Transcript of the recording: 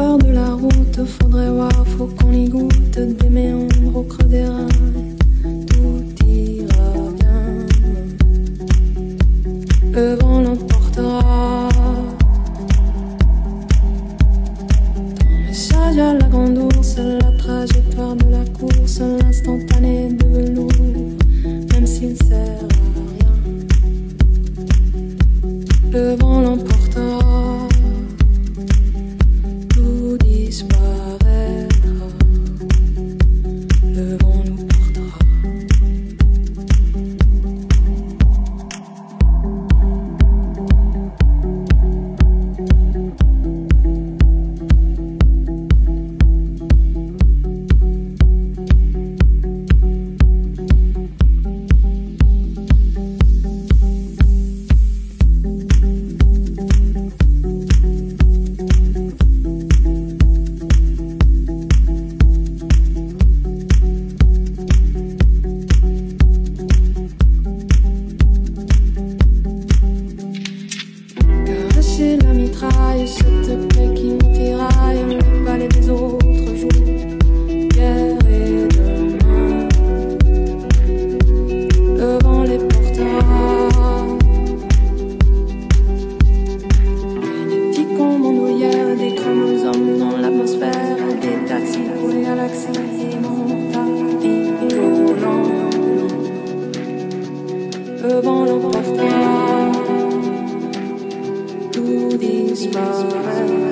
route, faudrait voir, faut qu'on y goûte des méandres au creux des reins. Tout ira bien. Le vent l'emportera. Ton message à la grande ours, la trajectoire de la course, l'instantané de Le vent tout disparaît.